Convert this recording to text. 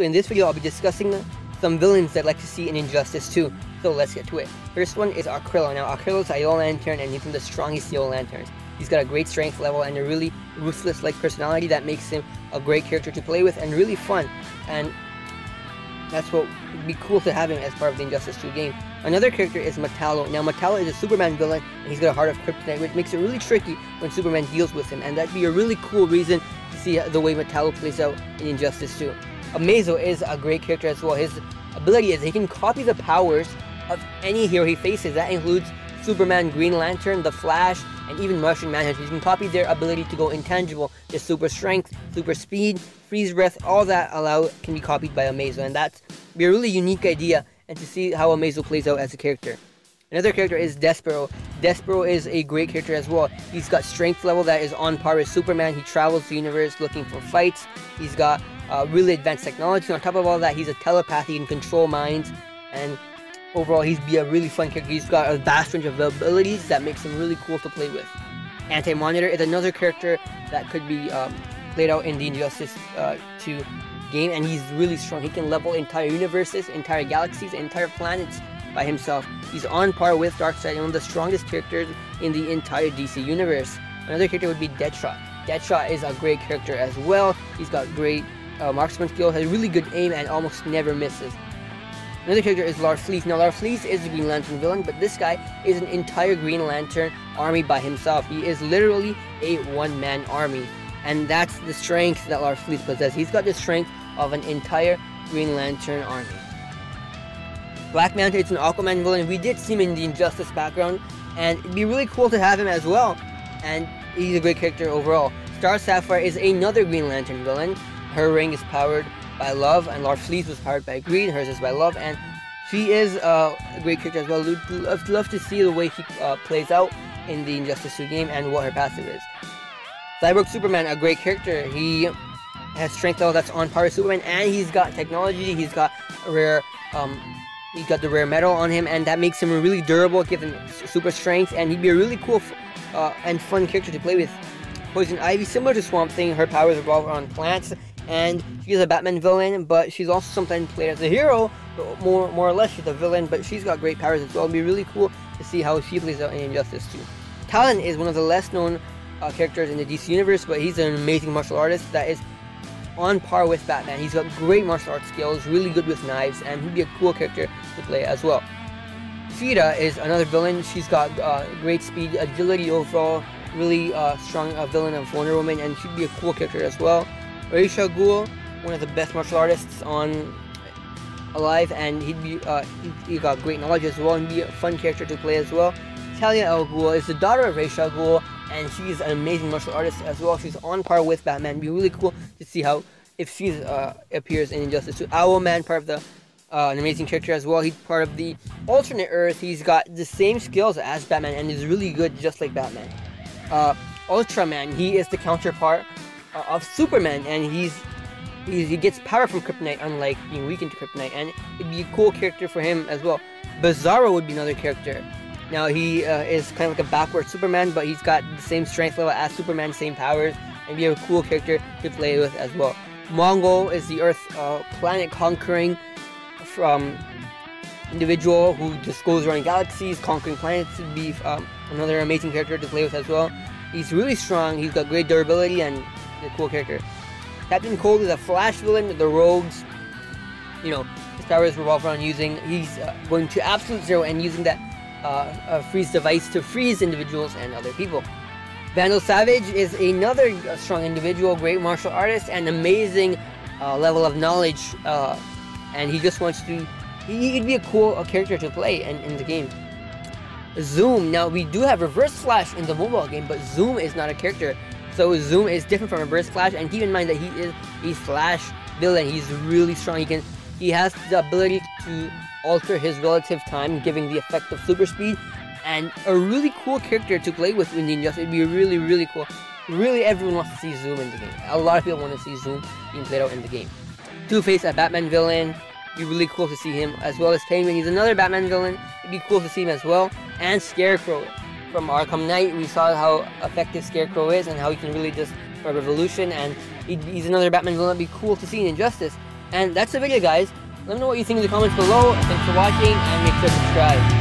So in this video, I'll be discussing some villains that I'd like to see in Injustice 2. So let's get to it. First one is Arkillo. Now is a Yellow Lantern and he's one of the strongest Yellow Lanterns. He's got a great strength level and a really ruthless-like personality that makes him a great character to play with and really fun. And that's what would be cool to have him as part of the Injustice 2 game. Another character is Metallo. Now Metallo is a Superman villain and he's got a heart of kryptonite which makes it really tricky when Superman deals with him and that'd be a really cool reason to see the way Metallo plays out in Injustice 2. Amazo is a great character as well. His ability is he can copy the powers of any hero he faces. That includes Superman, Green Lantern, The Flash, and even Martian Manhunter. You can copy their ability to go intangible. Their super strength, super speed, freeze breath, all that allow can be copied by Amazo, and that's be a really unique idea. And to see how Amazo plays out as a character. Another character is Despero. Despero is a great character as well. He's got strength level that is on par with Superman. He travels the universe looking for fights. He's got uh, really advanced technology. On top of all that, he's a telepath. He can control minds. And overall, he's be a really fun character. He's got a vast range of abilities that makes him really cool to play with. Anti-Monitor is another character that could be um, played out in the Injustice uh, 2 game. And he's really strong. He can level entire universes, entire galaxies, entire planets by himself. He's on par with Darkseid, one of the strongest characters in the entire DC universe. Another character would be Deadshot. Deadshot is a great character as well. He's got great uh, marksman skill, has really good aim, and almost never misses. Another character is Larfleeze. Now, Larfleeze is a Green Lantern villain, but this guy is an entire Green Lantern army by himself. He is literally a one-man army, and that's the strength that Larfleeze possesses. He's got the strength of an entire Green Lantern army. Black Manta is an Aquaman villain. We did see him in the Injustice background, and it'd be really cool to have him as well. And he's a great character overall. Star Sapphire is another Green Lantern villain. Her ring is powered by love, and Larfleeze was powered by greed. Hers is by love, and she is uh, a great character as well. I'd love to see the way she uh, plays out in the Injustice 2 game and what her passive is. Cyborg Superman, a great character. He has strength level that's on par with Superman, and he's got technology. He's got rare, um, he's got the rare metal on him, and that makes him really durable, gives him super strength, and he'd be a really cool uh, and fun character to play with. Poison Ivy, similar to Swamp Thing, her powers revolve around plants and she's a Batman villain, but she's also sometimes played as a hero, more more or less she's a villain, but she's got great powers as well. It'd be really cool to see how she plays out in Injustice 2. Talon is one of the less known uh, characters in the DC universe, but he's an amazing martial artist that is on par with Batman. He's got great martial arts skills, really good with knives, and he'd be a cool character to play as well. Cheetah is another villain. She's got uh, great speed, agility overall, really uh, strong uh, villain of Wonder Woman, and she'd be a cool character as well. Al Ghul, one of the best martial artists on alive, and he'd be uh, he, he got great knowledge as well, and be a fun character to play as well. Talia al Ghul is the daughter of Ra's al Ghul, and she's an amazing martial artist as well. She's on par with Batman. It'd be really cool to see how if she uh, appears in Injustice 2. Owlman, part of the uh, an amazing character as well. He's part of the alternate Earth. He's got the same skills as Batman and is really good just like Batman. Uh, Ultraman, he is the counterpart uh, of Superman, and he's, he's he gets power from Kryptonite, unlike being weakened to Kryptonite, and it'd be a cool character for him as well. Bizarro would be another character. Now he uh, is kind of like a backward Superman, but he's got the same strength level as Superman, same powers, and be a cool character to play with as well. Mongul is the Earth uh, planet conquering from individual who just goes around galaxies, conquering planets. Would be um, another amazing character to play with as well. He's really strong. He's got great durability and a cool character. Captain Cold is a Flash villain. The Rogues, you know, his powers revolve around using. He's uh, going to absolute zero and using that uh, uh, freeze device to freeze individuals and other people. Vandal Savage is another uh, strong individual, great martial artist, and amazing uh, level of knowledge. Uh, and he just wants to. He, would be a cool character to play in, in the game. Zoom. Now we do have Reverse Flash in the mobile game, but Zoom is not a character. So Zoom is different from Reverse Flash, and keep in mind that he is a Flash villain. He's really strong. He can, he has the ability to alter his relative time, giving the effect of super speed, and a really cool character to play with in Ninjas. It'd be really, really cool. Really, everyone wants to see Zoom in the game. A lot of people want to see Zoom being played out in the game. Two-Face, a Batman villain. Be really cool to see him, as well as Penguin. He's another Batman villain. It'd be cool to see him as well. And Scarecrow from Arkham Knight, we saw how effective Scarecrow is and how he can really just a revolution. And he's another Batman villain. It'd be cool to see in Injustice. And that's the video, guys. Let me know what you think in the comments below. Thanks for watching, and make sure to subscribe.